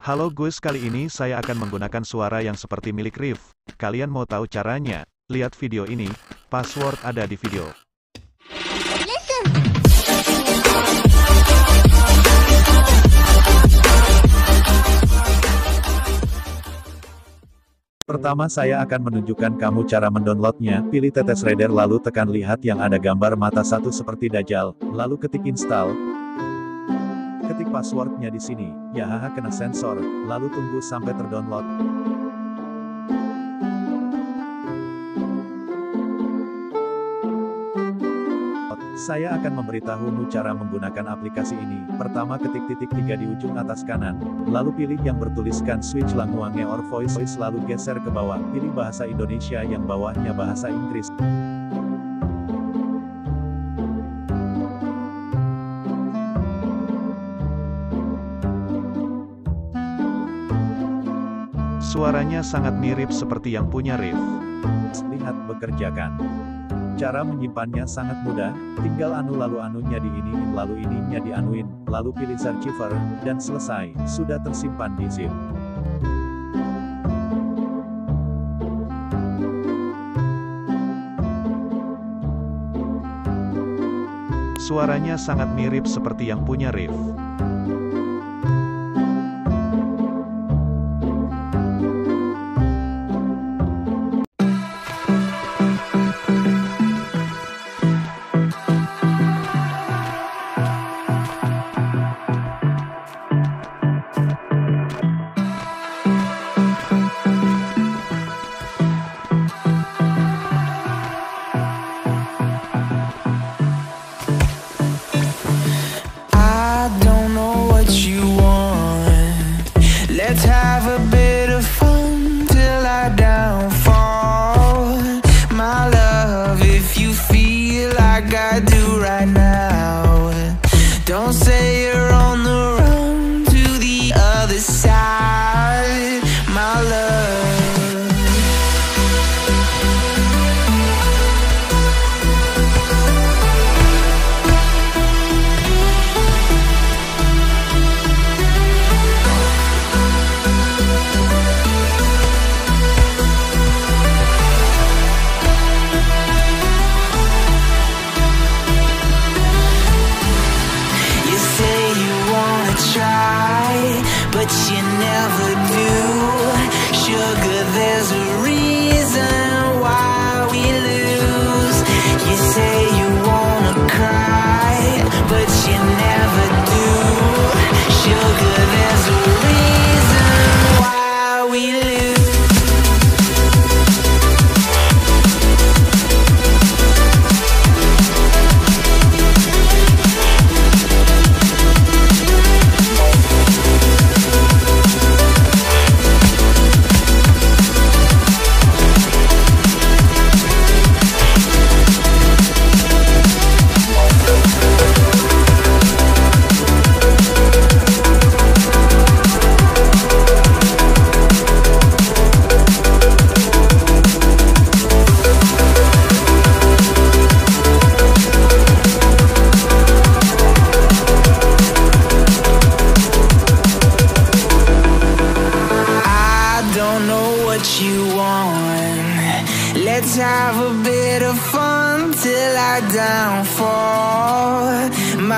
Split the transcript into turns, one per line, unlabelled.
Halo Gus, kali ini saya akan menggunakan suara yang seperti milik Rif. Kalian mau tahu caranya? Lihat video ini, password ada di video. Pertama saya akan menunjukkan kamu cara mendownloadnya, pilih tetes reader lalu tekan lihat yang ada gambar mata satu seperti Dajjal, lalu ketik install. Ketik passwordnya di sini, ya kena sensor, lalu tunggu sampai terdownload. Saya akan memberitahumu cara menggunakan aplikasi ini. Pertama ketik titik tiga di ujung atas kanan. Lalu pilih yang bertuliskan switch language or voice lalu geser ke bawah. Pilih bahasa Indonesia yang bawahnya bahasa Inggris. Suaranya sangat mirip seperti yang punya Riff. Lihat bekerjakan. Cara menyimpannya sangat mudah, tinggal anu lalu anunya diiniin lalu ininya dianuin, lalu pilih archiver, dan selesai, sudah tersimpan di zip. Suaranya sangat mirip seperti yang punya Riff.